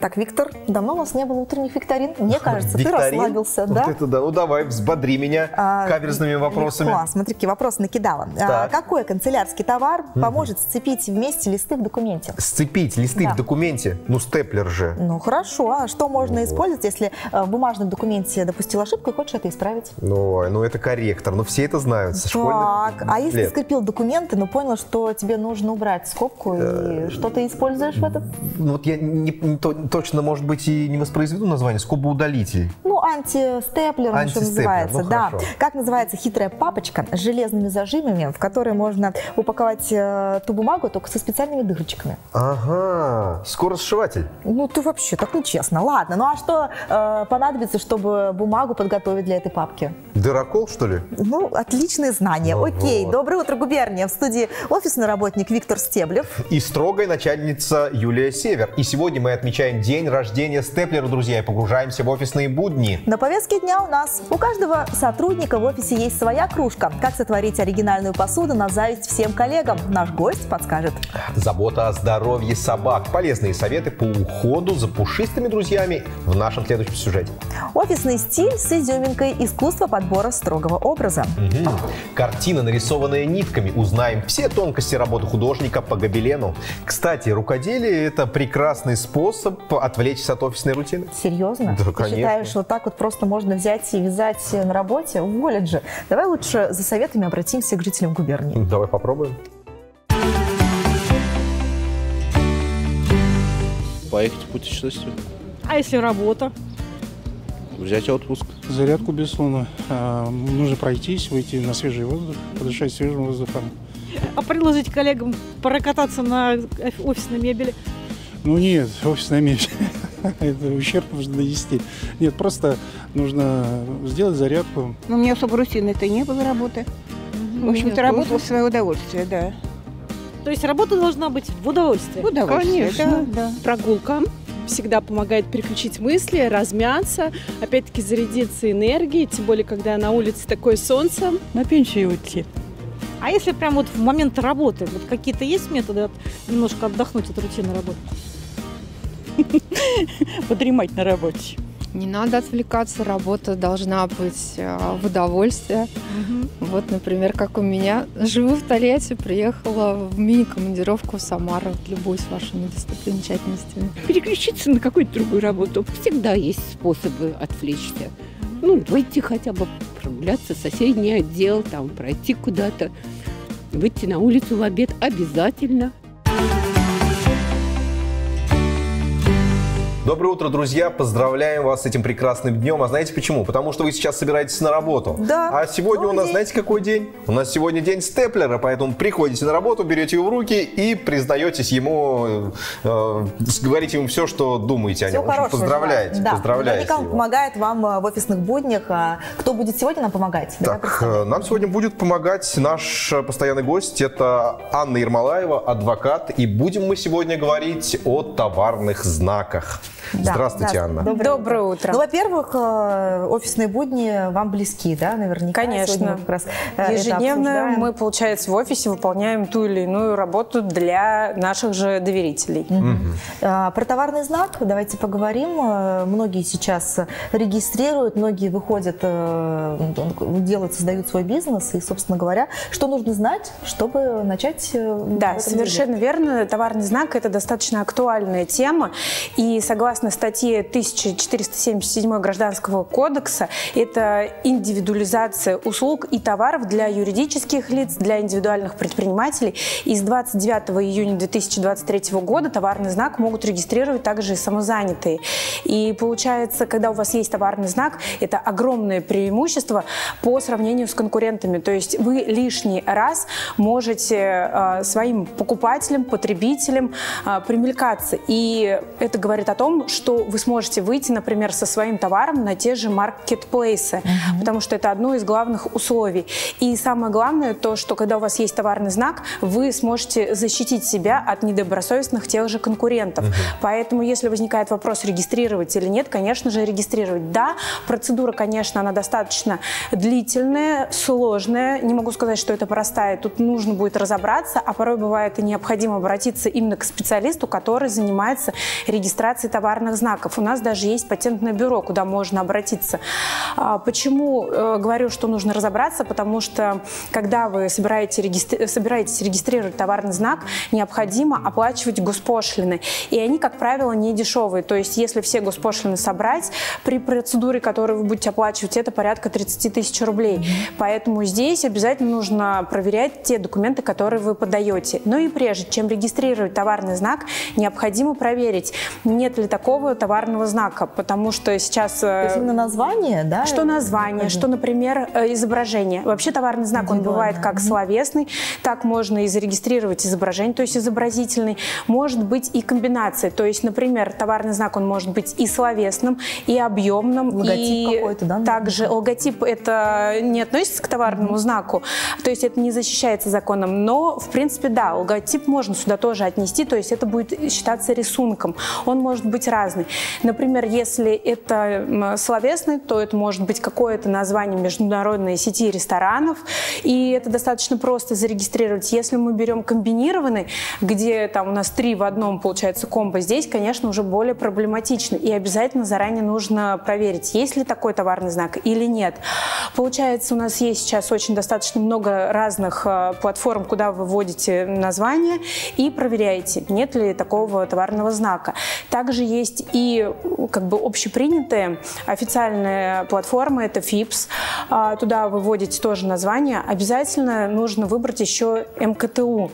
Так, Виктор, давно у нас не было утренних викторин. Мне кажется, Викторин? ты расслабился, вот да? это да. Ну давай, взбодри меня А, каверзными вопросами. Легко. Смотри, какие вопросы накидала. А, какой канцелярский товар поможет сцепить вместе листы в документе? Сцепить листы Да. в документе. Ну, степлер же. Ну хорошо, а что можно вот. использовать, если э, в бумажном документе допустил ошибку и хочешь это исправить? Ну, ну это корректор. Ну, все это знают со Так, а если лет. скрепил документы, но понял, что тебе нужно убрать скобку, Э, и что ты используешь в этом? Ну, вот я не то- точно, может быть, и не воспроизведу название. Скобоудалитель. Ну, антистеплер, он еще Антистеплер, называется. ну, да. хорошо. Как называется хитрая папочка с железными зажимами, в которой можно упаковать э, ту бумагу только со специальными дырочками? Ага, скоросшиватель. Ну, ты вообще так нечестно. Ладно, ну а что э, понадобится, чтобы бумагу подготовить для этой папки? Дырокол, что ли? Ну, отличные знания. Ну Окей, вот. доброе утро, губерния. В студии офисный работник Виктор Стеблев. И строгая начальница Юлия Север. И сегодня мы отмечаем день рождения степлера, друзья, и погружаемся в офисные будни. На повестке дня у нас у каждого сотрудника в офисе есть своя кружка. Как сотворить оригинальную посуду на зависть всем коллегам? Наш гость подскажет. Забота о здоровье собак. Полезные советы по уходу за пушистыми друзьями в нашем следующем сюжете. Офисный стиль с изюминкой искусство подбора строгого образа. Мгм. Картина, нарисованная нитками. Узнаем все тонкости работы художника по гобелену. Кстати, рукоделие – это прекрасный способ отвлечься от офисной рутины. Серьезно? Да, Ты конечно. считаешь, вот так вот просто можно взять и вязать на работе? Уволят же. Давай лучше за советами обратимся к жителям губернии. Давай попробуем. Поехать в путешествие, А если работа? взять отпуск. Зарядку, безусловно. А, Нужно пройтись, выйти на свежий воздух, подышать свежим воздухом. А предложить коллегам прокататься на оф- офисной мебели? Ну нет, офисная мебель. Это ущерб можно нанести. Нет, просто нужно сделать зарядку. Но у меня особо рутины-то не было работы. В общем-то, работала в свое удовольствие, да. То есть работа должна быть в удовольствие. В удовольствие, Конечно. да, да. прогулка всегда помогает переключить мысли, размяться, опять-таки зарядиться энергией, тем более, когда на улице такое солнце. На пенсию уйти. А если прям вот в момент работы, вот какие-то есть методы от- немножко отдохнуть от рутины работы? Подремать на работе. Не надо отвлекаться, работа должна быть э, в удовольствие. Вот, например, как у меня. Живу в Тольятти, приехала в мини-командировку в Самару. Любуюсь вашими достопримечательностями. переключиться на какую-то другую работу. Всегда есть способы отвлечься. Ну, выйти хотя бы прогуляться в соседний отдел, там, пройти куда-то, выйти на улицу в обед обязательно. Доброе утро, друзья! Поздравляем вас с этим прекрасным днем. А знаете почему? Потому что вы сейчас собираетесь на работу. Да. А сегодня у Новый нас, день. знаете, какой день? У нас сегодня день степлера, поэтому приходите на работу, берете его в руки и признаетесь ему, э, говорите ему все, что думаете о Все нем. В общем, хорошего. поздравляете. Да. поздравляете Наверняка его. помогает вам э, в офисных буднях. А кто будет сегодня нам помогать? Так, э, нам сегодня будет помогать наш э, постоянный гость. Это Анна Ермолаева, адвокат. И будем мы сегодня говорить о товарных знаках. Да, Здравствуйте, да. Анна. Доброе, Доброе утро. Ну, во-первых, э, офисные будни вам близки, да, наверняка. Конечно. Как раз э, Ежедневно мы, получается, в офисе выполняем ту или иную работу для наших же доверителей. А, Про товарный знак давайте поговорим. Многие сейчас регистрируют, многие выходят, э, делают, создают свой бизнес. И, собственно говоря, что нужно знать, чтобы начать Да, совершенно верно. Товарный знак – это достаточно актуальная тема. И согласно статье 1477 Гражданского кодекса, это индивидуализация услуг и товаров для юридических лиц, для индивидуальных предпринимателей. И с 29 июня 2023 года товарный знак могут регистрировать также и самозанятые. И получается, когда у вас есть товарный знак, это огромное преимущество по сравнению с конкурентами. То есть вы лишний раз можете э, своим покупателям, потребителям э, примелькаться. И это говорит о том, что вы сможете выйти, например, со своим товаром на те же маркетплейсы, потому что это одно из главных условий. И самое главное то, что когда у вас есть товарный знак, вы сможете защитить себя от недобросовестных тех же конкурентов. Поэтому, если возникает вопрос, регистрировать или нет, конечно же, регистрировать. Да, процедура, конечно, она достаточно длительная, сложная. Не могу сказать, что это простая. Тут нужно будет разобраться, а порой бывает и необходимо обратиться именно к специалисту, который занимается регистрацией товарного товарных знаков. У нас даже есть патентное бюро, куда можно обратиться. А, почему э, говорю, что нужно разобраться? Потому что, когда вы собираете регистри... собираетесь регистрировать товарный знак, необходимо оплачивать госпошлины. И они, как правило, не дешевые. То есть, если все госпошлины собрать, при процедуре, которую вы будете оплачивать, это порядка 30 тысяч рублей. Поэтому здесь обязательно нужно проверять те документы, которые вы подаете. Ну и прежде чем регистрировать товарный знак, необходимо проверить, нет ли такого товарного знака, потому что сейчас... То есть именно название, да? Что название, что, например, э, изображение. Вообще товарный знак, он бывает как словесный, так можно и зарегистрировать изображение, то есть изобразительный. Может быть и комбинация, то есть, например, товарный знак, он может быть и словесным, и объемным. Логотип какой-то, да? Также логотип это не относится к товарному знаку, то есть это не защищается законом, но, в принципе, да, логотип можно сюда тоже отнести, то есть это будет считаться рисунком. Он может быть разный. Например, если это словесный, то это может быть какое-то название международной сети ресторанов, и это достаточно просто зарегистрировать. Если мы берем комбинированный, где там у нас три в одном получается комбо, здесь, конечно, уже более проблематично, и обязательно заранее нужно проверить, есть ли такой товарный знак или нет. Получается, у нас есть сейчас очень достаточно много разных э, платформ, куда вы вводите название и проверяете, нет ли такого товарного знака. Также есть и как бы общепринятые официальные платформы, это FIPS. А, туда вы вводите тоже название. Обязательно нужно выбрать еще МКТУ. Угу.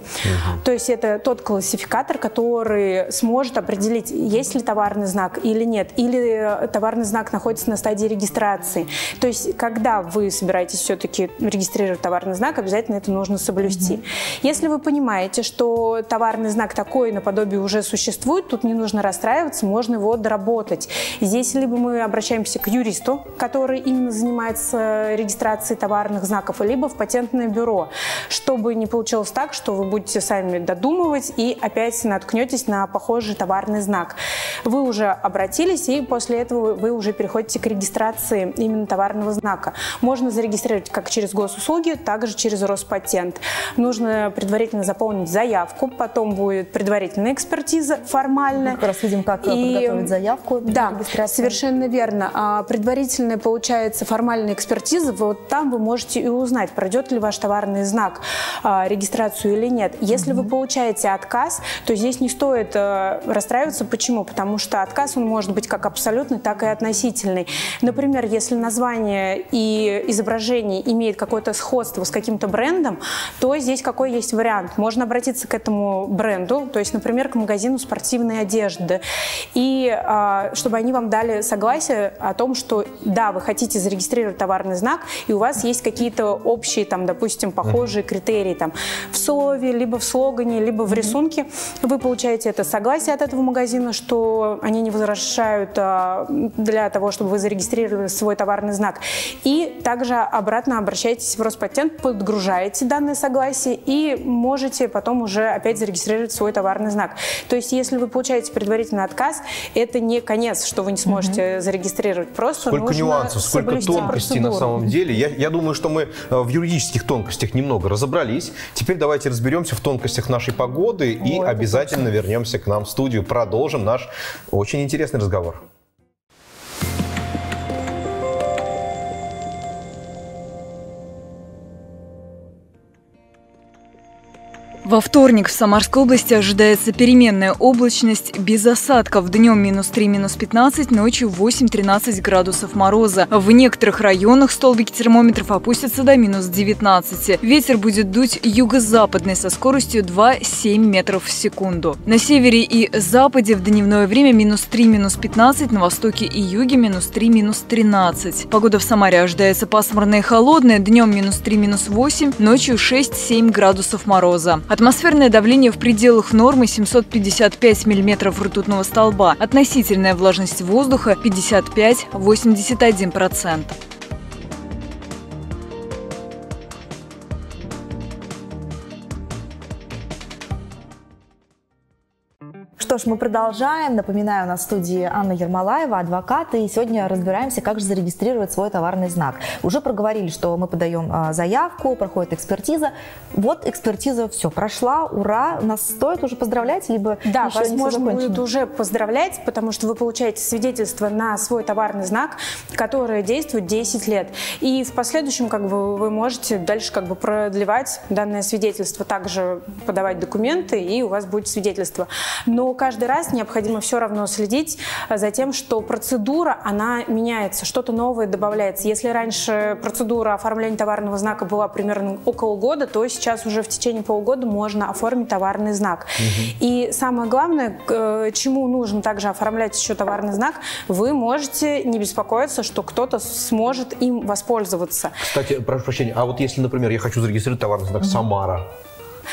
То есть это тот классификатор, который сможет определить, есть ли товарный знак или нет, или товарный знак находится на стадии регистрации. То есть когда вы собираетесь все-таки регистрировать товарный знак, обязательно это нужно соблюсти. Угу. Если вы понимаете, что товарный знак такой наподобие уже существует, тут не нужно расстраиваться, можно его доработать. Здесь либо мы обращаемся к юристу, который именно занимается регистрацией товарных знаков, либо в патентное бюро, чтобы не получилось так, что вы будете сами додумывать и опять наткнетесь на похожий товарный знак. Вы уже обратились, и после этого вы уже переходите к регистрации именно товарного знака. Можно зарегистрировать как через госуслуги, так же через Роспатент. Нужно предварительно заполнить заявку, потом будет предварительная экспертиза формальная. Как раз видим, как и... подготовить заявку. Да, совершенно верно. А предварительная, получается, формальная экспертиза, вот там вы можете и узнать, пройдет ли ваш товарный знак а, регистрацию или нет. Если mm-hmm. вы получаете отказ, то здесь не стоит а, расстраиваться. Почему? Потому что отказ, он может быть как абсолютный, так и относительный. Например, если название и изображение имеет какое-то сходство с каким-то брендом, то здесь какой есть вариант? Можно обратиться к этому бренду, то есть, например, к магазину спортивной одежды, и а, чтобы они вам дали согласие о том, что да, вы хотите зарегистрировать товарный знак, и у вас есть какие-то общие, там, допустим, похожие критерии там, в слове, либо в слогане, либо в рисунке. Вы получаете это согласие от этого магазина, что они не возвращают а, для того, чтобы вы зарегистрировали свой товарный знак. И также обратно обращаетесь в Роспатент, подгружаете данное согласие и можете потом уже опять зарегистрировать свой товарный знак. То есть, если вы получаете предварительный отказ, это не конец, что вы не сможете угу. зарегистрировать. Просто сколько нюансов, сколько тонкостей процедуру. на самом деле. Я, я думаю, что мы э, в юридических тонкостях немного разобрались. Теперь давайте разберемся в тонкостях нашей погоды и обязательно вернемся к нам в студию, продолжим наш очень интересный разговор. Во вторник в Самарской области ожидается переменная облачность без осадков. Днем минус 3, минус 15, ночью 8-13 градусов мороза. В некоторых районах столбики термометров опустятся до минус 19. Ветер будет дуть юго-западный со скоростью 2-7 метров в секунду. На севере и западе в дневное время минус 3, минус 15, на востоке и юге минус 3, минус 13. Погода в Самаре ожидается пасмурная и холодная. Днем минус 3, минус 8, ночью 6-7 градусов мороза. Атмосферное давление в пределах нормы 755 миллиметров ртутного столба. Относительная влажность воздуха 55-81%. Что ж, мы продолжаем. Напоминаю, у нас в студии Анна Ермолаева, адвокат, и сегодня разбираемся, как же зарегистрировать свой товарный знак. Уже проговорили, что мы подаем а, заявку, проходит экспертиза. Вот экспертиза все прошла, ура. Нас стоит уже поздравлять, либо Да, еще вас не будет уже поздравлять, потому что вы получаете свидетельство на свой товарный знак, которое действует 10 лет. И в последующем как бы вы можете дальше как бы продлевать данное свидетельство, также подавать документы, и у вас будет свидетельство. Но каждый раз необходимо все равно следить за тем, что процедура, она меняется, что-то новое добавляется. Если раньше процедура оформления товарного знака была примерно около года, то сейчас уже в течение полугода можно оформить товарный знак. И самое главное, к, э, чему нужно также оформлять еще товарный знак, вы можете не беспокоиться, что кто-то сможет им воспользоваться. Кстати, прошу прощения, а вот если, например, я хочу зарегистрировать товарный знак «Самара»,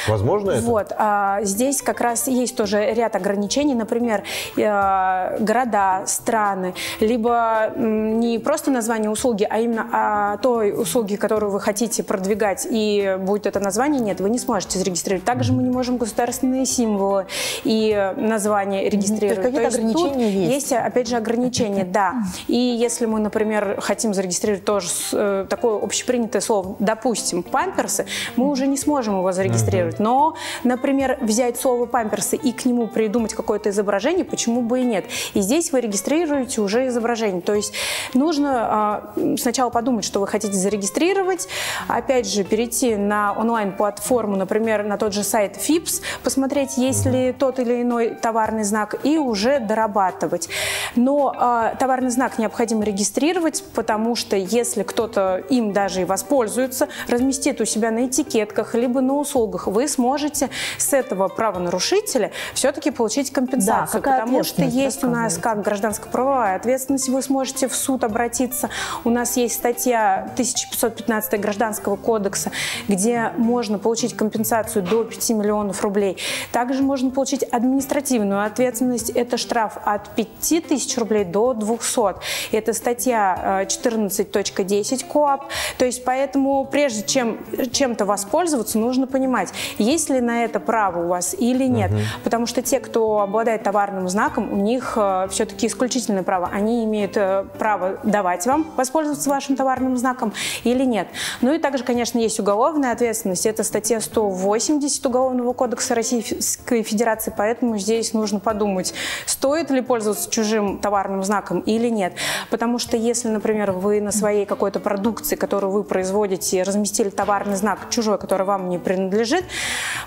возможно это? Вот, а, здесь как раз есть тоже ряд ограничений, например, э, города, страны, либо не просто название услуги, а именно о той услуги, которую вы хотите продвигать, и будет это название, нет, вы не сможете зарегистрировать. Также мы не можем государственные символы и названия регистрировать. какие-то То есть тут ограничения есть. есть, опять же, ограничения, да. И если мы, например, хотим зарегистрировать тоже э, такое общепринятое слово, допустим, памперсы, мы уже не сможем его зарегистрировать. Но, например, взять слово памперсы и к нему придумать какое-то изображение, почему бы и нет. И здесь вы регистрируете уже изображение. То есть нужно а, сначала подумать, что вы хотите зарегистрировать, опять же, перейти на онлайн-платформу, например, на тот же сайт FIPS, посмотреть, есть ли тот или иной товарный знак, и уже дорабатывать. Но а, товарный знак необходимо регистрировать, потому что если кто-то им даже и воспользуется, разместит у себя на этикетках, либо на услугах, вы сможете с этого правонарушителя все-таки получить компенсацию. какая потому что есть у нас как гражданско-правовая ответственность, вы сможете в суд обратиться. У нас есть статья 1515 Гражданского кодекса, где можно получить компенсацию до 5 миллионов рублей. Также можно получить административную ответственность. Это штраф от 5 тысяч рублей до 200. Это статья э, 14.10 КОАП. То есть поэтому прежде чем чем-то воспользоваться, нужно понимать, есть ли на это право у вас или нет. Потому что те, кто обладает товарным знаком, у них все-таки исключительное право. Они имеют э, право давать вам воспользоваться вашим товарным знаком или нет. Ну и также, конечно, есть уголовная ответственность. Это статья 180 Уголовного кодекса Российской Федерации. Поэтому здесь нужно подумать, стоит ли пользоваться чужим товарным знаком или нет. Потому что если, например, вы на своей какой-то продукции, которую вы производите, разместили товарный знак чужой, который вам не принадлежит,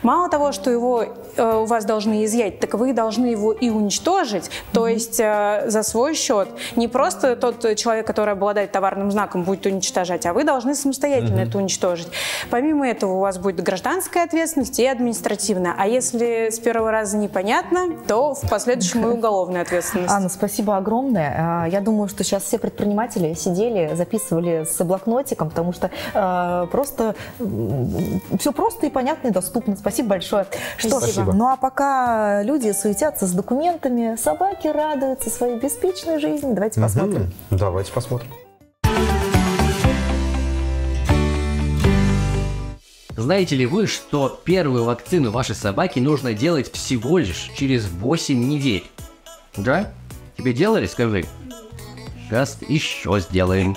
мало того, что его э, у вас должны изъять, так вы должны его и уничтожить, то есть э, за свой счет. Не просто тот человек, который обладает товарным знаком, будет уничтожать, а вы должны самостоятельно это уничтожить. Помимо этого у вас будет гражданская ответственность и административная. А если с первого раза непонятно, то в последующем и уголовная ответственность. Анна, спасибо огромное. А, Я думаю, что сейчас все предприниматели сидели, записывали с блокнотиком, потому что э, просто все просто и понятно доступно. Спасибо большое. Что ж, Спасибо. ну а пока люди суетятся с документами, собаки радуются своей беспечной жизни. Давайте посмотрим. Мгм. Давайте посмотрим. Знаете ли вы, что первую вакцину вашей собаки нужно делать всего лишь через 8 недель? Да? Тебе делали, скажи? Сейчас еще сделаем.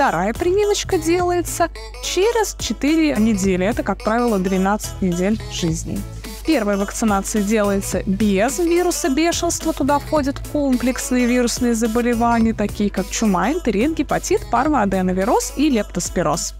Вторая прививочка делается через 4 недели. Это, как правило, 12 недель жизни. Первая вакцинация делается без вируса бешенства. Туда входят комплексные вирусные заболевания, такие как чума, энтерит, гепатит, парвоаденовироз и лептоспироз.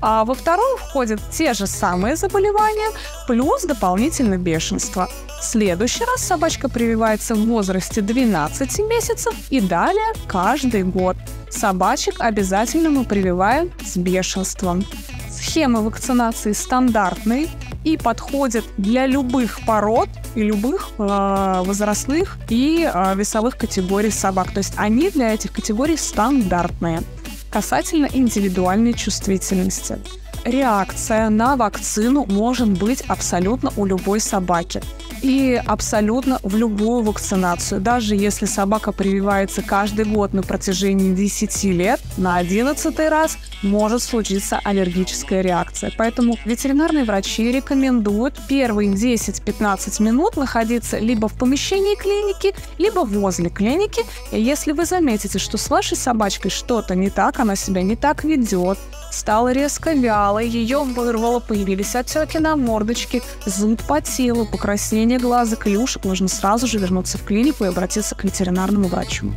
А во вторую входят те же самые заболевания, плюс дополнительно бешенство. В следующий раз собачка прививается в возрасте 12 месяцев и далее каждый год. Собачек обязательно мы прививаем с бешенством. Схема вакцинации стандартные и подходят для любых пород и любых э, возрастных и э, весовых категорий собак. То есть они для этих категорий стандартные. Касательно индивидуальной чувствительности. Реакция на вакцину может быть абсолютно у любой собаки. И абсолютно в любую вакцинацию. Даже если собака прививается каждый год на протяжении 10 лет, на 11 раз может случиться аллергическая реакция. Поэтому ветеринарные врачи рекомендуют первые 10-15 минут находиться либо в помещении клиники, либо возле клиники. И если вы заметите, что с вашей собачкой что-то не так, она себя не так ведет, стала резко вялой, ее вырвало, появились отеки на мордочке, зуд по телу, покраснение глаза, клюшек, нужно сразу же вернуться в клинику и обратиться к ветеринарному врачу.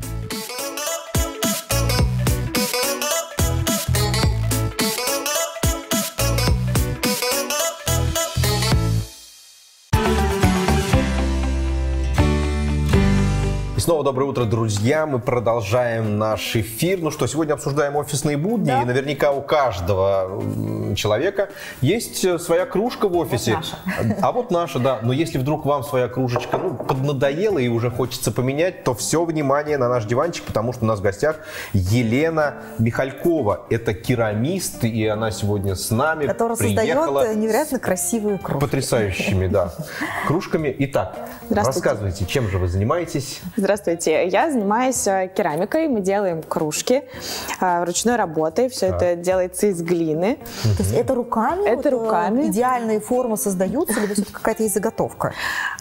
Снова доброе утро, друзья. Мы продолжаем наш эфир. Ну что, сегодня обсуждаем офисные будни. Да. И наверняка у каждого человека есть э, своя кружка в офисе. Вот наша. А вот наша, да. Но если вдруг вам своя кружечка ну, поднадоела и уже хочется поменять, то все внимание на наш диванчик, потому что у нас в гостях Елена Михалькова. Это керамист, и она сегодня с нами Которая создает невероятно красивые кружки. Потрясающими, да, кружками. Итак, рассказывайте, чем же вы занимаетесь? Здравствуйте. Я занимаюсь э, керамикой. Мы делаем кружки э, ручной работой. Все а. это делается из глины. То есть это руками? Это вот, э, руками. Идеальные формы создаются или все какая-то есть заготовка?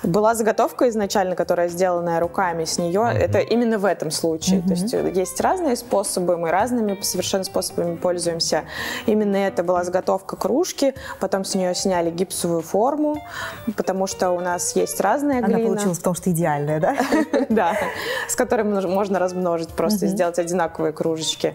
Была заготовка изначально, которая сделанная руками с нее. Mm-hmm. Это именно в этом случае. Mm-hmm. То есть есть разные способы, мы разными совершенно способами пользуемся. Именно это была заготовка кружки. Потом с нее сняли гипсовую форму, потому что у нас есть разная глина. Она получилась потому что идеальная, да? Да с которым можно размножить, просто mm-hmm. сделать одинаковые кружечки.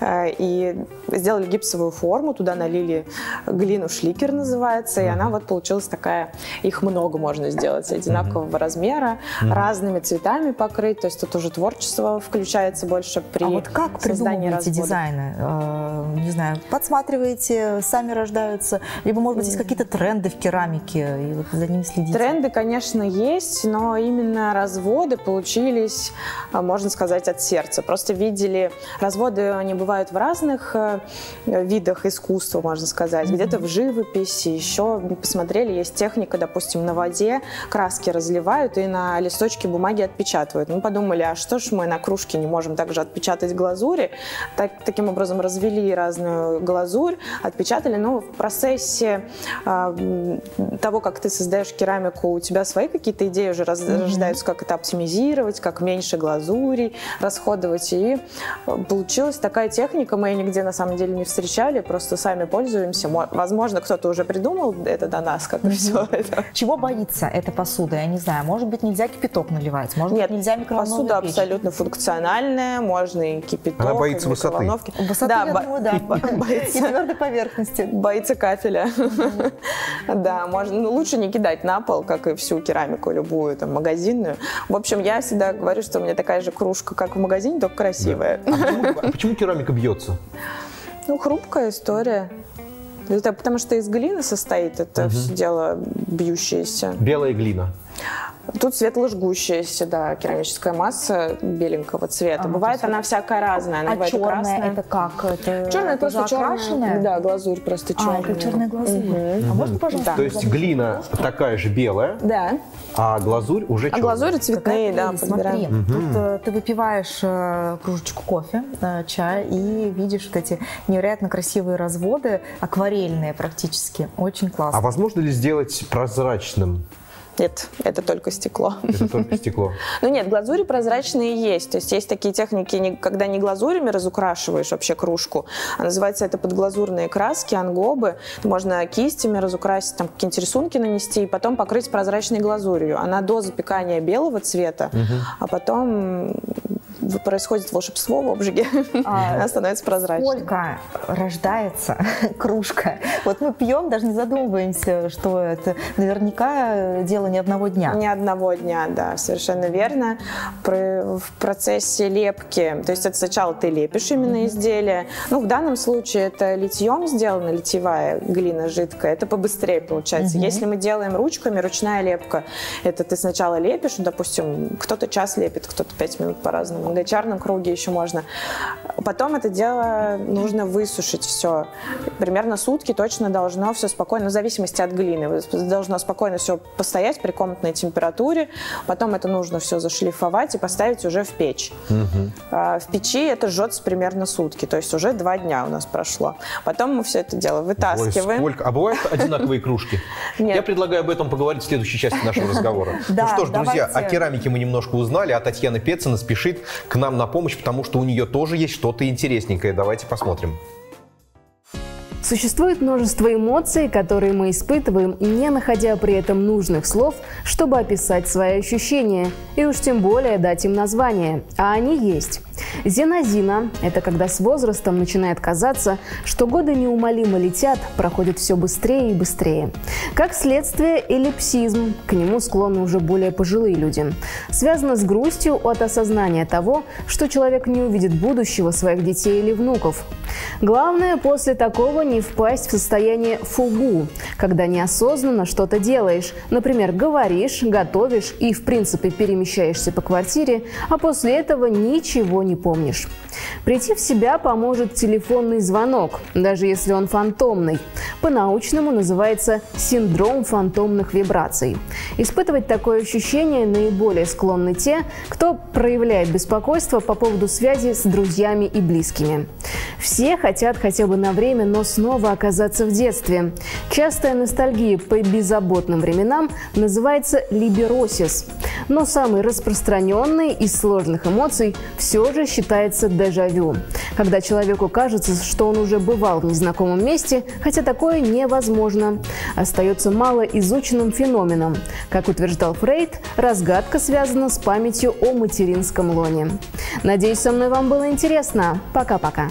Э, и сделали гипсовую форму, туда налили глину, шликер называется, и она вот получилась такая, их много можно сделать, одинакового размера, разными цветами покрыть, то есть тут уже творчество включается больше при а вот как создании развода. дизайны? Э, не знаю, подсматриваете, сами рождаются, либо, может быть, есть какие-то тренды в керамике, и вот за ними следите? Тренды, конечно, есть, но именно разводы получились учились, а, можно сказать, от сердца. Просто видели, разводы, они бывают в разных э, видах искусства, можно сказать. Где-то в живописи, еще посмотрели, есть техника, допустим, на воде краски разливают и на листочке бумаги отпечатывают. Мы подумали, а что ж мы на кружке не можем также отпечатать глазури? Так, таким образом развели разную глазурь, отпечатали, но в процессе э, того, как ты создаешь керамику, у тебя свои какие-то идеи уже mm-hmm. рождаются, как это оптимизировать, делать, как меньше глазурей расходовать. И э, получилась такая техника, мы ее нигде на самом деле не встречали, просто сами пользуемся. Возможно, кто-то уже придумал это до нас, как mm-hmm. все это. Чего боится эта посуда? Я не знаю. Может быть, нельзя кипяток наливать? Может Нет, быть, нельзя микроволновую посуда печь? абсолютно функциональная, можно и кипяток, Она боится и высоты. Высоты, да, я думаю, да. Боится. И твердой поверхности. Боится кафеля. Да, можно, ну, лучше не кидать на пол, как и всю керамику любую, там, магазинную. В общем, я всегда говорю, что у меня такая же кружка, как в магазине, только красивая. Да. А почему, а почему керамика бьется? Ну, хрупкая история. Это потому что из глины состоит это угу. все дело бьющееся. Белая глина. Тут светло-жгущаяся, да, керамическая масса беленького цвета. А, Бывает она всякая разная. Она а черная красная. это как? Это черная просто черная. Да, глазурь просто черная. А, это черная глазурь. Угу. А можно, пожалуйста? Да. То есть глина такая же белая, да. а глазурь уже черная. А глазурь цветные, да, Смотри, угу. тут э, ты выпиваешь э, кружечку кофе, э, чая и видишь вот эти невероятно красивые разводы, акварельные практически. Очень классно. А возможно ли сделать прозрачным нет, это только стекло. Это только стекло. Ну нет, глазури прозрачные есть. То есть есть такие техники, когда не глазурями разукрашиваешь вообще кружку, а называется это подглазурные краски, ангобы. Можно кистями разукрасить, там какие-нибудь рисунки нанести и потом покрыть прозрачной глазурью. Она до запекания белого цвета, а потом происходит волшебство в обжиге, а, она становится прозрачной. Сколько рождается кружка? Вот мы пьем, даже не задумываемся, что это наверняка дело не одного дня. Не одного дня, да, совершенно верно. В процессе лепки, то есть это сначала ты лепишь именно изделие, ну в данном случае это литьем сделано, литьевая глина жидкая, это побыстрее получается. Угу. Если мы делаем ручками, ручная лепка, это ты сначала лепишь, допустим, кто-то час лепит, кто-то пять минут по-разному в гончарном круге еще можно. Потом это дело нужно высушить все. Примерно сутки точно должно все спокойно, в зависимости от глины, должно спокойно все постоять при комнатной температуре. Потом это нужно все зашлифовать и поставить уже в печь. Угу. В печи это жжется примерно сутки, то есть уже два дня у нас прошло. Потом мы все это дело вытаскиваем. Ой, сколько? А бывают одинаковые кружки? Нет. Я предлагаю об этом поговорить в следующей части нашего разговора. Ну что ж, друзья, о керамике мы немножко узнали, а Татьяна Пецина спешит к нам на помощь, потому что у нее тоже есть что-то интересненькое. Давайте посмотрим. Существует множество эмоций, которые мы испытываем, не находя при этом нужных слов, чтобы описать свои ощущения, и уж тем более дать им название. А они есть. Зенозина – это когда с возрастом начинает казаться, что годы неумолимо летят, проходят все быстрее и быстрее. Как следствие, эллипсизм, к нему склонны уже более пожилые люди. Связано с грустью от осознания того, что человек не увидит будущего своих детей или внуков. Главное после такого не впасть в состояние фугу, когда неосознанно что-то делаешь. Например, говоришь, готовишь и, в принципе, перемещаешься по квартире, а после этого ничего не помнишь. Прийти в себя поможет телефонный звонок, даже если он фантомный. По-научному называется синдром фантомных вибраций. Испытывать такое ощущение наиболее склонны те, кто проявляет беспокойство по поводу связи с друзьями и близкими. Все хотят хотя бы на время, но снова оказаться в детстве. Частая ностальгия по беззаботным временам называется либеросис. Но самый распространенный из сложных эмоций все же считается дежавю. Когда человеку кажется, что он уже бывал в незнакомом месте, хотя такое невозможно. Остается мало изученным феноменом. Как утверждал Фрейд, разгадка связана с памятью о материнском лоне. Надеюсь, со мной вам было интересно. Пока-пока.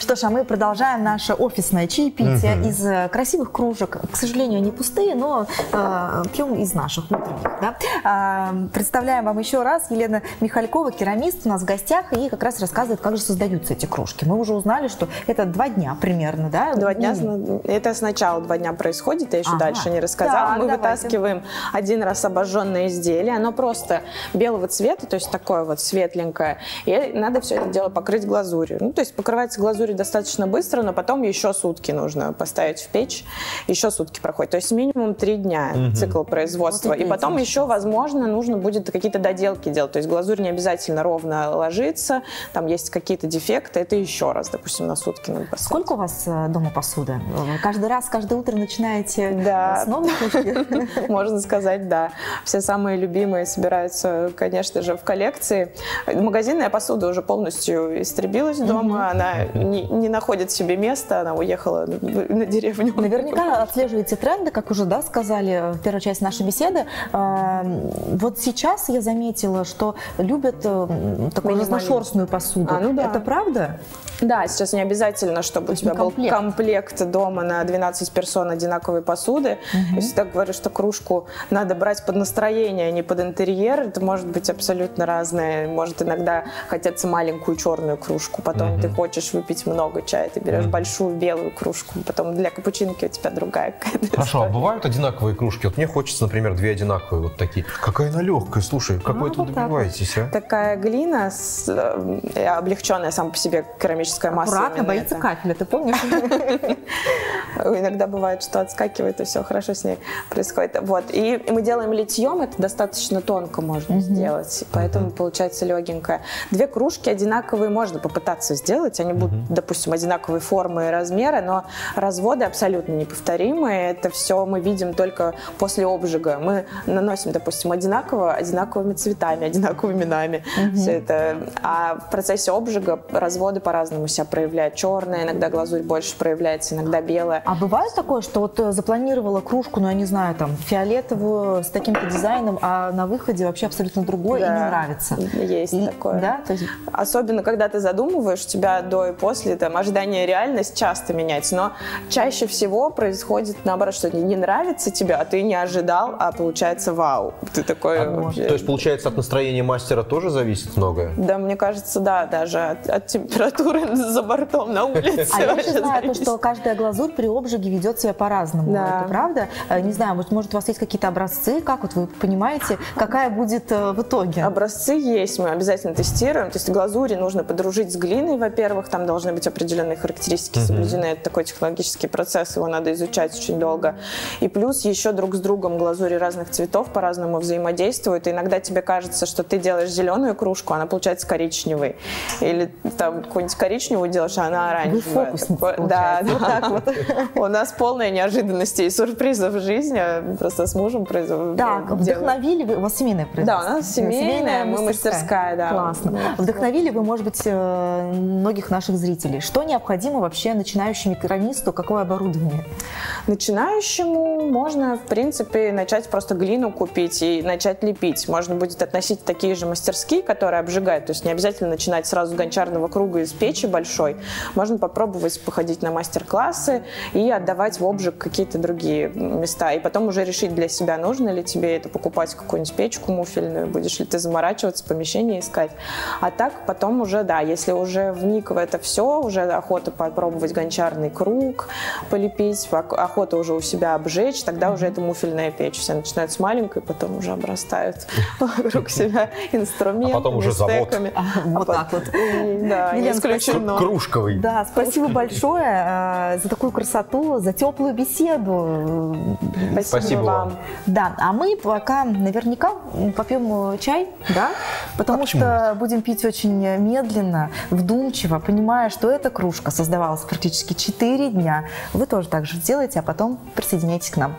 Что ж, а мы продолжаем наше офисное чаепитие Мгм. из э, красивых кружек. К сожалению, они пустые, но э, пьем из наших внутренних. Да? А, представляем вам еще раз Елена Михалькова, керамист у нас в гостях, и как раз рассказывает, как же создаются эти кружки. Мы уже узнали, что это два дня примерно, да? Два дня, Минимум. это сначала два дня происходит, я еще Ага. дальше не рассказала. Так, Мы давайте. вытаскиваем один раз обожженное изделие, оно просто белого цвета, то есть такое вот светленькое, и надо все это дело покрыть глазурью. Ну, то есть покрывается глазурью достаточно быстро, но потом еще сутки нужно поставить в печь, еще сутки проходит. То есть минимум три дня Мгм. цикл производства. Вот и и потом еще, возможно, нужно будет какие-то доделки делать. То есть глазурь не обязательно ровно ложится, там есть какие-то дефекты, это еще раз, допустим, на сутки надо поставить. Сколько у вас э, дома посуды? Вы Каждый раз, каждое утро начинаете Да. с новой? Можно сказать, да. Все самые любимые собираются, конечно же, в коллекции. Магазинная посуда уже полностью истребилась дома. Она не, не находит себе места, она уехала в- на деревню. Наверняка отслеживаете тренды, как уже да, сказали в первой части нашей беседы. А, Вот сейчас я заметила, что любят э, такую разношерстную посуду. А, ну да. Это правда? Да, сейчас не обязательно, чтобы у тебя был комплект. комплект дома на 12 персон одинаковой посуды. Мгм. Я всегда говорю, что кружку надо брать под настроение, а не под интерьер. Это может быть абсолютно разное. Может иногда хотеться маленькую черную кружку, потом Мгм. ты хочешь выпить много чая, ты берешь Мгм. большую белую кружку, потом для капучинки у тебя другая какая-то Хорошо, а история. бывают одинаковые кружки? Вот мне хочется, например, две одинаковые вот такие. Какая она легкая, слушай, как вы Ну, этого вот добиваетесь, а? Такая глина, с, э, облегченная сама по себе керамическая масса. Аккуратно, боится это. кафеля, ты помнишь? Иногда бывает, что отскакивает, и все хорошо с ней происходит. Вот. И мы делаем литьем, это достаточно тонко можно сделать, поэтому получается легенькое. Две кружки одинаковые можно попытаться сделать, они будут, допустим, одинаковой формы и размера, но разводы абсолютно неповторимые. Это все мы видим только после обжига. Мы наносим, допустим, одинаково, одинаковыми цветами, одинаковыми нами. Все это. А в процессе обжига разводы по-разному себя проявляют. Черная, иногда глазурь больше проявляется, иногда белая. А бывает такое, что вот э, запланировала кружку, ну я не знаю, там фиолетовую с таким-то дизайном, а на выходе вообще абсолютно другой и Да, не нравится? Есть такое. Да? То есть Особенно, когда ты задумываешь, у тебя до и после, там, ожидание и реальность часто меняется. Но чаще всего происходит, наоборот, что не нравится тебе, а ты не ожидал, а получается вау. Ты такой вообще... То есть, получается, от настроения мастера тоже зависит многое? Да, мне кажется, да, даже от, от температуры за бортом на улице. А я знаю, то, что каждая глазурь при обжиге ведет себя по-разному. Да. Это правда? Э, Не знаю, вот, может, у вас есть какие-то образцы? Как вот вы понимаете, какая будет э, в итоге? Образцы есть, мы обязательно тестируем. То есть глазури нужно подружить с глиной, во-первых, там должны быть определенные характеристики Мгм. соблюдены. Это такой технологический процесс, его надо изучать очень долго. И плюс еще друг с другом глазури разных цветов по-разному взаимодействуют. И иногда тебе кажется, что ты делаешь зеленую кружку, она получается коричневой. Или там какую-нибудь коричневую делаешь, а она оранжевая. Такое- Да. Вот да. так вот. У нас полная неожиданностей и сюрпризов в жизни. Просто с мужем произошло. Так, вдохновили вы, у вас семейное производство? Да, у нас семейная, мы мастерская, да. Классно. Вдохновили вы, может быть, э, многих наших зрителей. Что необходимо вообще начинающему керамисту, какое оборудование? Начинающему можно, в принципе, начать просто глину купить и начать лепить. Можно будет относить такие же мастерские, которые обжигают. То есть не обязательно начинать сразу с гончарного круга из печи большой. Можно попробовать походить на мастер-классы и отдавать в обжиг какие-то другие места. И потом уже решить для себя, нужно ли тебе это покупать, какую-нибудь печку муфельную, будешь ли ты заморачиваться, помещение искать. А так потом уже, да, если уже вник в это все, уже охота попробовать гончарный круг, полепить, ох- охота уже у себя обжечь, тогда уже это муфельная печь. Все начинают с маленькой, потом уже обрастают вокруг себя инструментами, А потом уже завод. стеками. Вот так вот. Да, не Елена, исключено. Кружковый. Да, спасибо большое э, за такую красоту, за теплую беседу. Спасибо, Спасибо вам. Да, а мы пока наверняка попьем э, чай, да, потому что будем пить очень медленно, вдумчиво, понимая, что эта кружка создавалась практически 4 дня. Вы тоже так же сделайте, а потом присоединяйтесь к нам.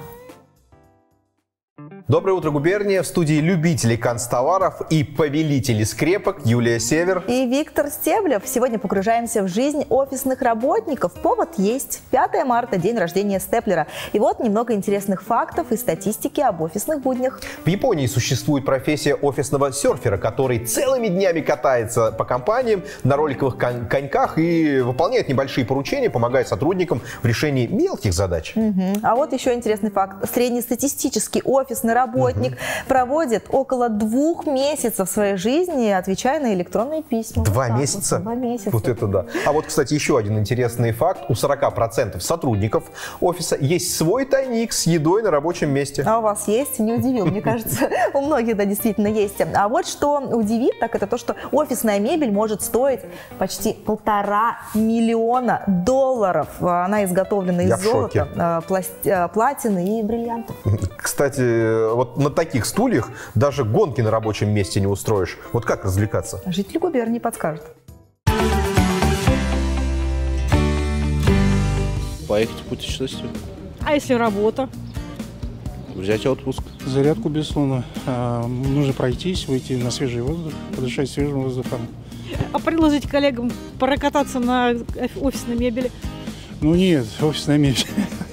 Доброе утро, губерния. В студии любители канцтоваров и повелители скрепок Юлия Север. И Виктор Стеблев. Сегодня погружаемся в жизнь офисных работников. Повод есть. 5 марта, день рождения Степлера. И вот немного интересных фактов и статистики об офисных буднях. В Японии существует профессия офисного серфера, который целыми днями катается по компаниям на роликовых кон- коньках и выполняет небольшие поручения, помогает сотрудникам в решении мелких задач. Мгм. А вот еще интересный факт. Среднестатистический офисный работник проводит около двух месяцев своей жизни, отвечая на электронные письма. Два Вот так вот. месяца? Два месяца. Вот это да. А вот, кстати, еще один интересный факт. У 40% сотрудников офиса есть свой тайник с едой на рабочем месте. А у вас есть? Не удивил. Мне кажется, у многих, да, действительно есть. А вот что удивит, так это то, что офисная мебель может стоить почти полтора миллиона долларов. Она изготовлена из Я золота, пласт- э, платины и бриллиантов. Кстати, вот на таких стульях даже гонки на рабочем месте не устроишь. Вот как развлекаться? Жители губернии подскажут. Поехать в путешествие. А если работа? Взять отпуск. Зарядку, безусловно. А, Нужно пройтись, выйти на свежий воздух, подышать свежим воздухом. А предложить коллегам прокататься на офисной мебели? Ну нет, офисная мебель.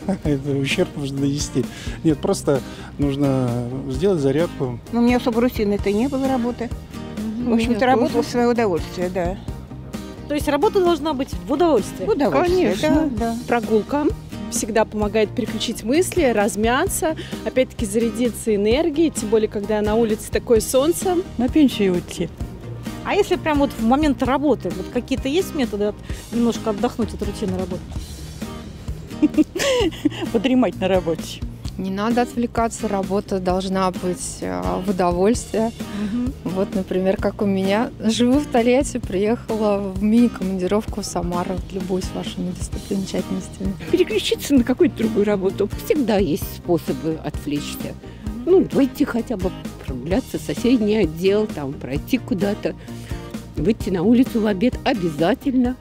Это ущерб можно нанести. Нет, просто нужно сделать зарядку. Но у меня особо рутинной-то не было работы. В общем-то, работала в свое удовольствие, да. То есть работа должна быть в удовольствие? В удовольствие, Конечно. да, да. Прогулка всегда помогает переключить мысли, размяться, опять-таки зарядиться энергией, тем более, когда на улице такое солнце. На пенсию уйти. А если прям вот в момент работы, вот какие-то есть методы от- немножко отдохнуть от рутинной работы? Подремать на работе. Не надо отвлекаться, работа должна быть э, в удовольствие. Вот, например, как у меня. Живу в Тольятти, приехала в мини-командировку в Самару. Любуюсь вашими достопримечательностями. Переключиться на какую-то другую работу. Всегда есть способы отвлечься. Ну, выйти хотя бы прогуляться в соседний отдел, там, пройти куда-то, выйти на улицу в обед обязательно.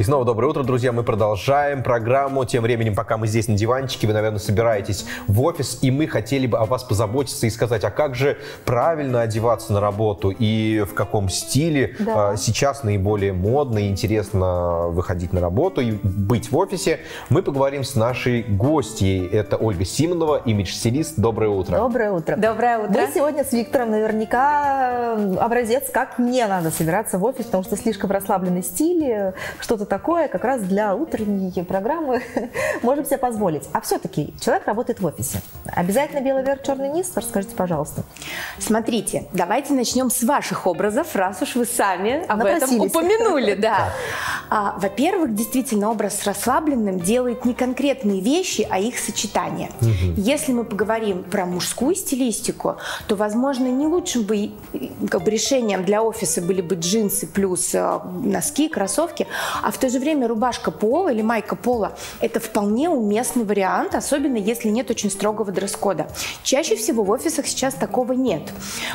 И снова доброе утро, друзья. Мы продолжаем программу. Тем временем, пока мы здесь на диванчике, вы, наверное, собираетесь в офис, и мы хотели бы о вас позаботиться и сказать, а как же правильно одеваться на работу и в каком стиле Да. а, сейчас наиболее модно и интересно выходить на работу и быть в офисе. Мы поговорим с нашей гостьей. Это Ольга Симонова, имидж-стилист. Доброе утро. Доброе утро. Доброе утро. Мы сегодня с Виктором наверняка образец, как не надо собираться в офис, потому что слишком расслабленный стиль, что-то такое как раз для утренней программы можем себе позволить. А все-таки человек работает в офисе. Обязательно белый верх, черный низ? Расскажите, пожалуйста. Смотрите, давайте начнем с ваших образов, раз уж вы сами об этом упомянули. Да. А, во-первых, действительно, образ с расслабленным делает не конкретные вещи, а их сочетание. Угу. Если мы поговорим про мужскую стилистику, то, возможно, не лучшим бы как бы, решением для офиса были бы джинсы плюс э, носки, кроссовки, а в то же время рубашка пола или майка пола – это вполне уместный вариант, особенно если нет очень строгого дресс-кода. Чаще всего в офисах сейчас такого нет.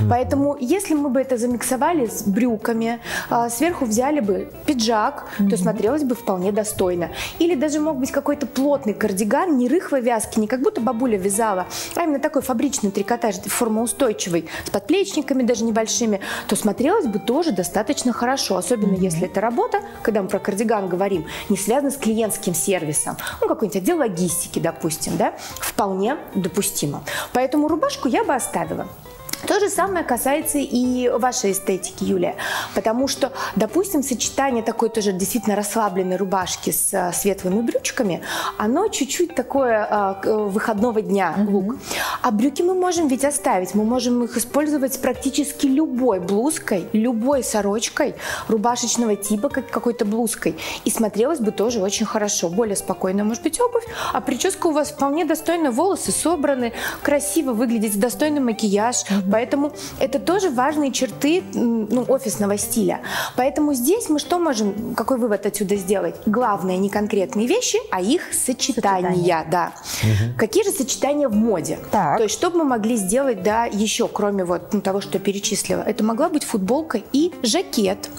Поэтому, если мы бы это замиксовали с брюками, э, сверху взяли бы пиджак, то смотрелось бы вполне достойно. Или даже мог быть какой-то плотный кардиган, не рыхлой вязки, не как будто бабуля вязала, а именно такой фабричный трикотаж, формоустойчивый, с подплечниками даже небольшими, то смотрелось бы тоже достаточно хорошо, особенно mm-hmm. если эта работа, когда мы про кардиган говорим, не связана с клиентским сервисом, ну какой-нибудь отдел логистики, допустим, да, вполне допустимо. Поэтому рубашку я бы оставила. То же самое касается и вашей эстетики, Юлия. Потому что, допустим, сочетание такой тоже действительно расслабленной рубашки с а, светлыми брючками, оно чуть-чуть такое а, выходного дня лук. А брюки мы можем ведь оставить. Мы можем их использовать с практически любой блузкой, любой сорочкой рубашечного типа, как какой-то блузкой. И смотрелось бы тоже очень хорошо. Более спокойно может быть обувь, а прическа у вас вполне достойная, волосы собраны, красиво выглядеть, достойный макияж. Поэтому это тоже важные черты ну, офисного стиля. Поэтому здесь мы что можем, какой вывод отсюда сделать? Главное не конкретные вещи, а их сочетания. сочетания. Да. Угу. Какие же сочетания в моде? Так. То есть что бы мы могли сделать, да, еще, кроме вот ну, того, что перечислила? Это могла быть футболка и жакет.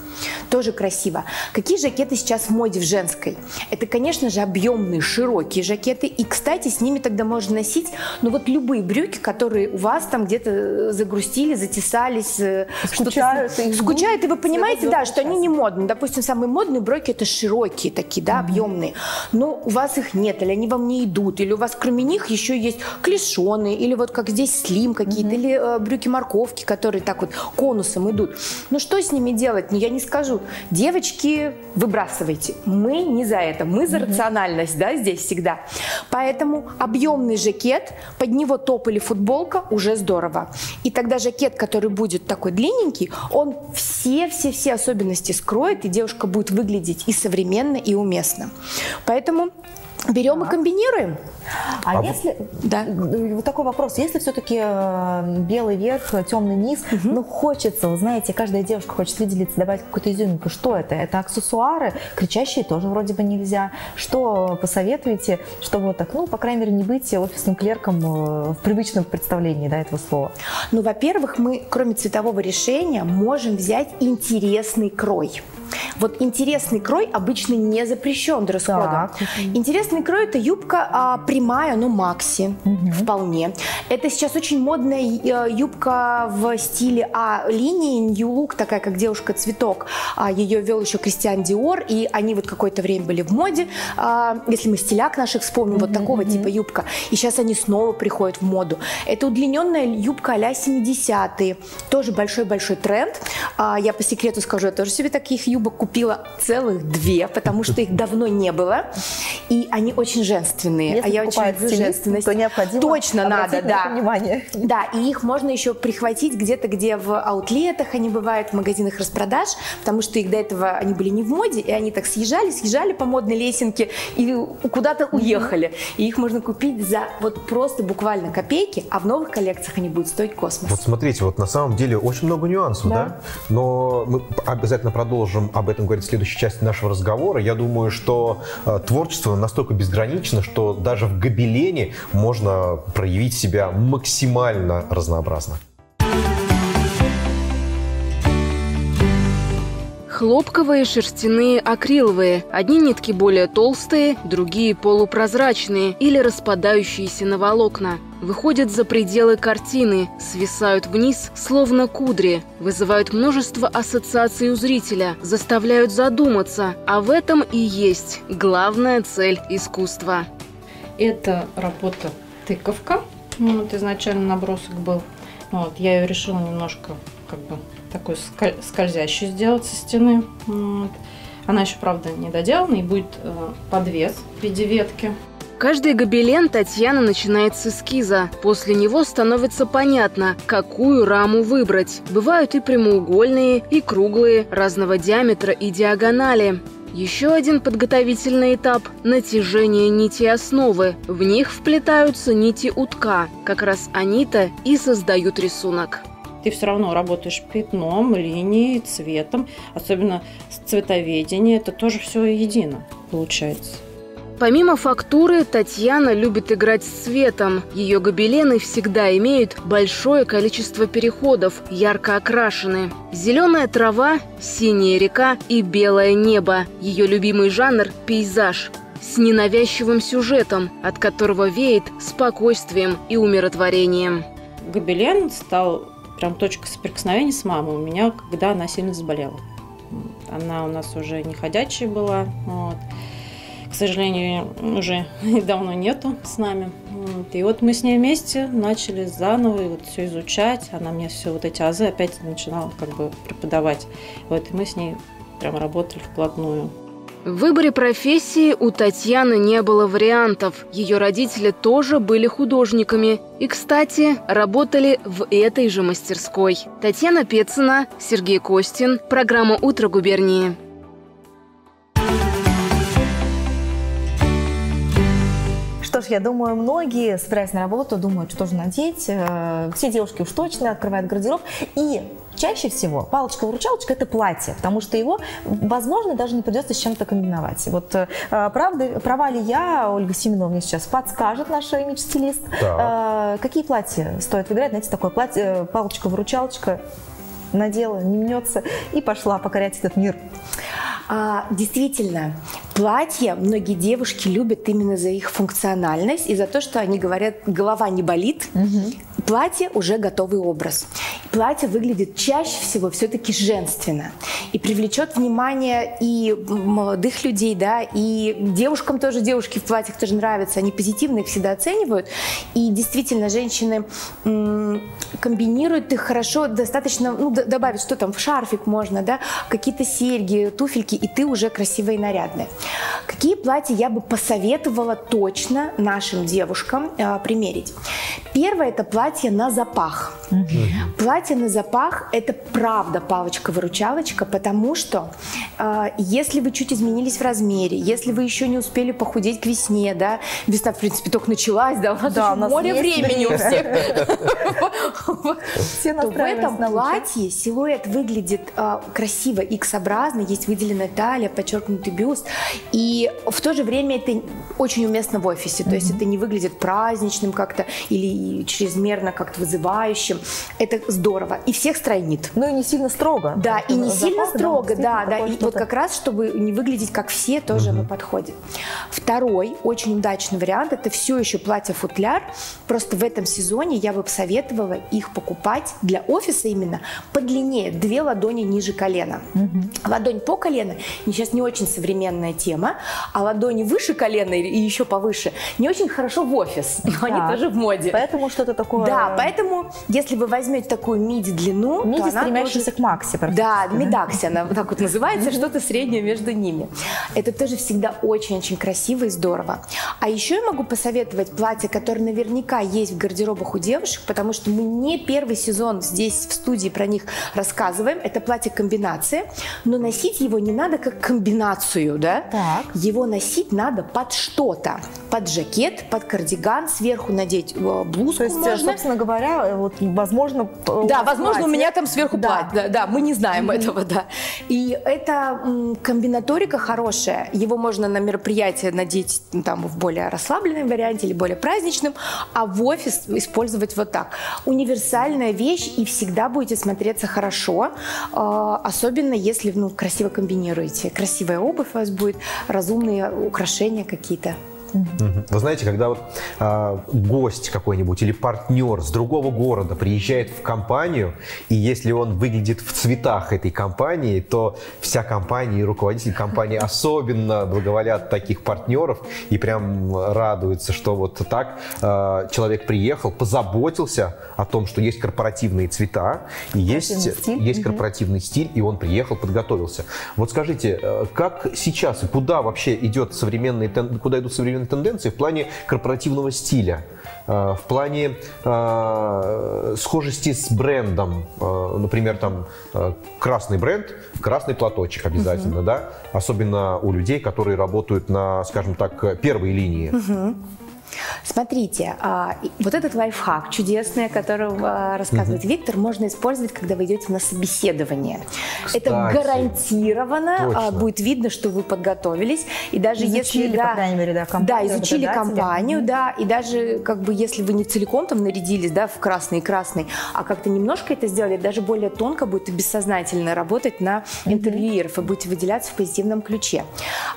Тоже красиво. Какие жакеты сейчас в моде в женской? Это, конечно же, объемные, широкие жакеты. И, кстати, с ними тогда можно носить, ну вот любые брюки, которые у вас там где-то загрустили, затесались, э, скучают, скучают, и вы понимаете, да, что они не модные. Допустим, самые модные брюки это широкие такие, да, объемные. Но у вас их нет, или они вам не идут, или у вас кроме них еще есть клешоны, или вот как здесь слим какие-то, или э, брюки морковки, которые так вот конусом идут. Ну что с ними делать? Ну я не скажу, девочки, выбрасывайте. Мы не за это, мы за рациональность, да, здесь всегда. Поэтому объемный жакет, под него топ или футболка уже здорово. И тогда жакет, который будет такой длинненький, он все-все-все особенности скроет, и девушка будет выглядеть и современно, и уместно. Поэтому берем и комбинируем. А, а если, да. вот такой вопрос, если все-таки э, белый верх, темный низ, угу. ну хочется, вы знаете, каждая девушка хочет выделиться, добавить какую-то изюминку, что это? Это аксессуары, кричащие тоже вроде бы нельзя. Что посоветуете, чтобы вот так, ну, по крайней мере, не быть офисным клерком э, в привычном представлении да, этого слова? Ну, во-первых, мы, кроме цветового решения, можем взять интересный крой. Вот интересный крой обычно не запрещен дресс-кодом. Интересный крой – это юбка а, прямая, но макси, угу. вполне. Это сейчас очень модная э, юбка в стиле А линии, New Look, такая как девушка-цветок. А, ее вел еще Кристиан Диор, и они вот какое-то время были в моде. А, если мы стиляк наших вспомним, угу, вот такого угу. типа юбка. И сейчас они снова приходят в моду. Это удлиненная юбка а-ля 70-е. Тоже большой-большой тренд. А, я по секрету скажу, я тоже себе таких юбок купила целых две, потому что их давно не было. И они очень женственные. Если а я очень за женственность. То необходимо Точно надо, да. Внимание. Да, и их можно еще прихватить где-то, где в аутлетах они бывают, в магазинах распродаж, потому что их до этого они были не в моде, и они так съезжали, съезжали по модной лесенке и куда-то уехали. И их можно купить за вот просто буквально копейки, а в новых коллекциях они будут стоить космос. Вот смотрите, вот на самом деле очень много нюансов, да? да? Но мы обязательно продолжим об этом говорить в следующей части нашего разговора. Я думаю, что э, творчество настолько безгранично, что даже в гобелене можно проявить себя максимально разнообразно. Хлопковые, шерстяные, акриловые. Одни нитки более толстые, другие полупрозрачные или распадающиеся на волокна. Выходят за пределы картины, свисают вниз, словно кудри, вызывают множество ассоциаций у зрителя, заставляют задуматься, а в этом и есть главная цель искусства. Это работа тыковка. Ну, вот изначально набросок был. Вот, я ее решила немножко как бы такой скользящий сделать со стены. Вот. Она еще, правда, не доделана, и будет э, подвес в виде ветки. Каждый гобелен Татьяна начинает с эскиза. После него становится понятно, какую раму выбрать. Бывают и прямоугольные, и круглые, разного диаметра и диагонали. Еще один подготовительный этап – натяжение нити основы. В них вплетаются нити утка. Как раз они-то и создают рисунок ты все равно работаешь пятном, линией, цветом, особенно с цветоведением, это тоже все едино получается. Помимо фактуры, Татьяна любит играть с цветом. Ее гобелены всегда имеют большое количество переходов, ярко окрашены. Зеленая трава, синяя река и белое небо. Ее любимый жанр – пейзаж с ненавязчивым сюжетом, от которого веет спокойствием и умиротворением. Гобелен стал прям точкой соприкосновения с мамой у меня, когда она сильно заболела. Она у нас уже не ходячая была. Вот к сожалению, уже давно нету с нами. И вот мы с ней вместе начали заново вот все изучать. Она мне все вот эти азы опять начинала как бы преподавать. Вот и мы с ней прям работали вплотную. В выборе профессии у Татьяны не было вариантов. Ее родители тоже были художниками. И, кстати, работали в этой же мастерской. Татьяна Пецина, Сергей Костин. Программа «Утро губернии». Что ж, я думаю, многие, собираясь на работу, думают, что же надеть. Э, все девушки уж точно открывают гардероб. И чаще всего палочка-выручалочка – это платье, потому что его, возможно, даже не придется с чем-то комбиновать. Вот э, правда, права ли я, Ольга Семенова мне сейчас подскажет, наш имидж-стилист, э, какие платья стоит выбирать. Знаете, такое платье, палочка-выручалочка, надела, не мнется и пошла покорять этот мир. А, действительно, платья многие девушки любят именно за их функциональность и за то, что они говорят, голова не болит. Угу. Платье уже готовый образ. Платье выглядит чаще всего все-таки женственно и привлечет внимание и молодых людей, да, и девушкам тоже, девушки в платьях тоже нравятся, они позитивно их всегда оценивают. И действительно, женщины комбинируют их хорошо, достаточно, ну, добавить, что там, в шарфик можно, да, какие-то серьги, туфельки, и ты уже красивая и нарядная. Какие платья я бы посоветовала точно нашим девушкам э, примерить? Первое – это платье на запах. Угу. Платье на запах – это правда палочка-выручалочка, потому что э, если вы чуть изменились в размере, если вы еще не успели похудеть к весне, да, весна, в принципе, только началась, да, у нас да, у нас море времени у всех. То в этом платье силуэт выглядит э, красиво, X-образно, есть выделенная талия, подчеркнутый бюст, и в то же время это очень уместно в офисе, то есть это не выглядит праздничным как-то или чрезмерно как-то вызывающим. Это здорово. И всех стройнит. Ну и не сильно строго. Да, и не сильно строго, да, да. И вот как раз, чтобы не выглядеть как все, тоже оно подходит. Второй очень удачный вариант – это все еще платье-футляр. Просто в этом сезоне я бы посоветовала их покупать для офиса именно подлиннее, две ладони ниже колена. Ладонь по колено сейчас не очень современная тема, а ладони выше колена и еще повыше не очень хорошо в офис, но да. они тоже в моде. Поэтому что-то такое... Да, поэтому если вы возьмете такую миди-длину, миди, то стремящаяся к макси Да, мидакси, она так вот называется, что-то среднее между ними. Это тоже всегда очень-очень красиво и здорово. А еще я могу посоветовать платье, которое наверняка есть в гардеробах у девушек, потому что мы не первый сезон здесь в студии про них рассказываем. Это платье комбинация, но носить его не надо как комбинацию, да? Так. Его носить надо под что-то. Под жакет, под кардиган, сверху надеть э, блузку То есть, можно. Собственно говоря, вот, возможно... Да, возможно, платье. у меня там сверху да. платье. Да, да, мы не знаем mm-hmm. этого, да. И это комбинаторика хорошая. Его можно на мероприятие надеть там в более расслабленном варианте или более праздничном, а в офис использовать вот так. Универсальная вещь и всегда будете смотреться хорошо, э, особенно если ну, красиво комбинируете. Красивая обувь у вас будет, разумные украшения какие-то. Вы знаете, когда вот э, гость какой-нибудь или партнер с другого города приезжает в компанию, и если он выглядит в цветах этой компании, то вся компания и руководитель компании особенно благоволят таких партнеров и прям радуются, что вот так э, человек приехал, позаботился о том, что есть корпоративные цвета, и есть, стиль. есть корпоративный стиль, и он приехал, подготовился. Вот скажите, э, как сейчас и куда вообще идет современный, куда идут современные тенденции в плане корпоративного стиля? Э, в плане э, схожести с брендом, э, например, там красный бренд, красный платочек обязательно, угу. да, особенно у людей, которые работают на, скажем так, первой линии. Угу. Смотрите, а, вот этот лайфхак чудесный, о котором а, рассказывает угу. Виктор, можно использовать, когда вы идете на собеседование. Кстати, Это гарантированно а, точно. будет видно, что вы подготовились. И даже изучили, если... Да, по крайней мере, да, компанию. Да, изучили компанию, да, и даже как бы если вы не целиком там нарядились, да, в красный и красный, а как-то немножко это сделали, даже более тонко будет бессознательно работать на интервьюеров и будете выделяться в позитивном ключе.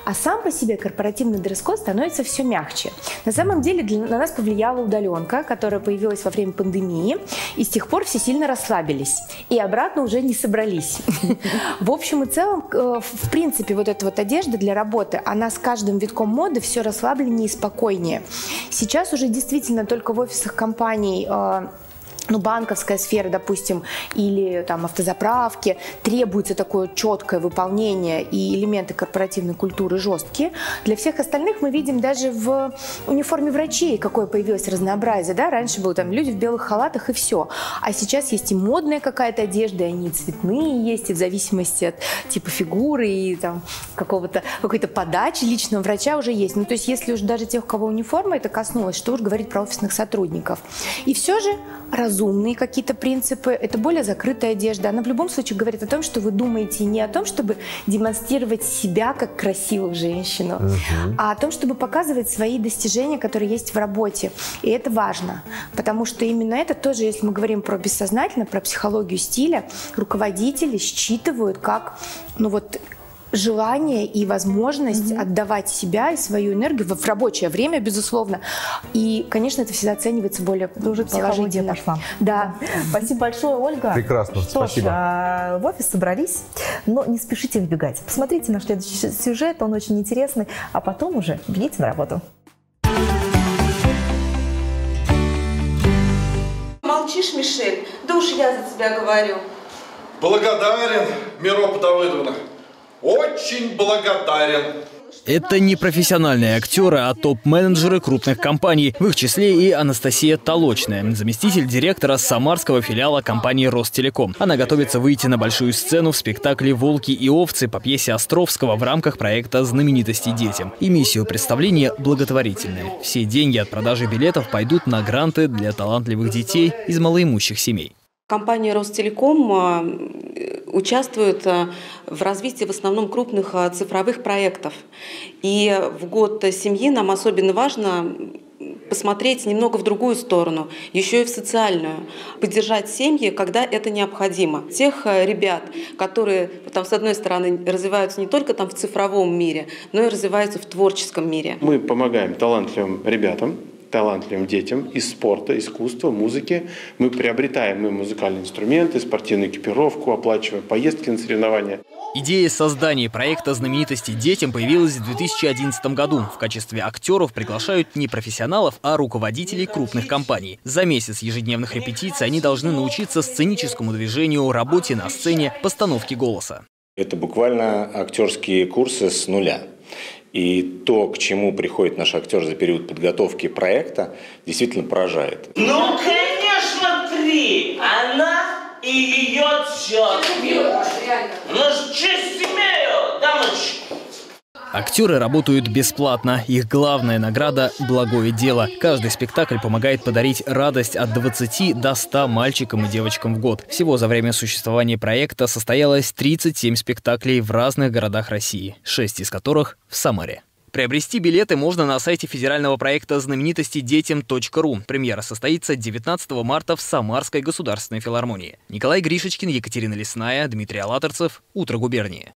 А сам по себе корпоративный дресс-код становится все мягче. На самом деле для, на нас повлияла удаленка, которая появилась во время пандемии, и с тех пор все сильно расслабились. И обратно уже не собрались. В общем и целом, э, в принципе, вот эта вот одежда для работы, она с каждым витком моды все расслабленнее и спокойнее. Сейчас уже действительно только в офисах компаний э, ну, банковская сфера, допустим, или там автозаправки, требуется такое четкое выполнение и элементы корпоративной культуры жесткие. Для всех остальных мы видим даже в униформе врачей, какое появилось разнообразие, да, раньше было там люди в белых халатах и все, а сейчас есть и модная какая-то одежда, и они цветные есть, и в зависимости от типа фигуры и там какого-то, какой-то подачи личного врача уже есть. Ну, то есть если уж даже тех, у кого униформа это коснулось, что уж говорить про офисных сотрудников. И все же разумные какие-то принципы, это более закрытая одежда. Она в любом случае говорит о том, что вы думаете не о том, чтобы демонстрировать себя как красивую женщину, угу. а о том, чтобы показывать свои достижения, которые есть в работе. И это важно, потому что именно это тоже, если мы говорим про бессознательно, про психологию стиля, руководители считывают как ну вот желание и возможность mm-hmm. отдавать себя и свою энергию в, в рабочее время, безусловно. И, конечно, это всегда оценивается более Ты уже психология пошла. Да. Спасибо большое, Ольга. Прекрасно, Что спасибо. Ж, а, в офис собрались, но не спешите выбегать. Посмотрите наш следующий сюжет, он очень интересный, а потом уже бегите на работу. Молчишь, Мишель? Да уж я за тебя говорю. Благодарен, Миропа Давыдовна. Очень благодарен. Это не профессиональные актеры, а топ-менеджеры крупных компаний. В их числе и Анастасия Толочная, заместитель директора самарского филиала компании «Ростелеком». Она готовится выйти на большую сцену в спектакле «Волки и овцы» по пьесе Островского в рамках проекта «Знаменитости детям». И миссия представления благотворительная. Все деньги от продажи билетов пойдут на гранты для талантливых детей из малоимущих семей. Компания «Ростелеком» а, участвует а, в развитии в основном крупных а, цифровых проектов. И в год семьи нам особенно важно посмотреть немного в другую сторону, еще и в социальную, поддержать семьи, когда это необходимо. Тех ребят, которые там, с одной стороны развиваются не только там в цифровом мире, но и развиваются в творческом мире. Мы помогаем талантливым ребятам, талантливым детям из спорта, искусства, музыки. Мы приобретаем им музыкальные инструменты, спортивную экипировку, оплачиваем поездки на соревнования. Идея создания проекта знаменитости детям появилась в 2011 году. В качестве актеров приглашают не профессионалов, а руководителей крупных компаний. За месяц ежедневных репетиций они должны научиться сценическому движению, работе на сцене, постановке голоса. Это буквально актерские курсы с нуля. И то, к чему приходит наш актер за период подготовки проекта, действительно поражает. Ну, конечно, три! Она и ее тетки. Ну, честь имею, дамочки. Актеры работают бесплатно. Их главная награда – благое дело. Каждый спектакль помогает подарить радость от 20 до 100 мальчикам и девочкам в год. Всего за время существования проекта состоялось 37 спектаклей в разных городах России, 6 из которых в Самаре. Приобрести билеты можно на сайте федерального проекта знаменитости детям.ру. Премьера состоится 19 марта в Самарской государственной филармонии. Николай Гришечкин, Екатерина Лесная, Дмитрий Алаторцев. Утро губернии.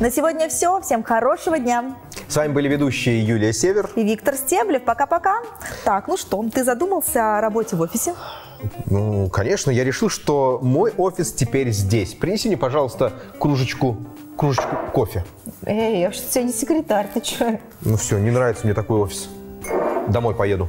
На сегодня все. Всем хорошего дня. С вами были ведущие Юлия Север и Виктор Стеблев. Пока-пока. Так, ну что, ты задумался о работе в офисе? Ну, конечно, я решил, что мой офис теперь здесь. Принеси мне, пожалуйста, кружечку, кружечку кофе. Эй, я тебя не секретарь, ты что? Ну все, не нравится мне такой офис. Домой поеду.